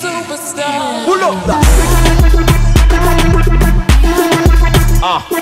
superstar. Pull up. Ah.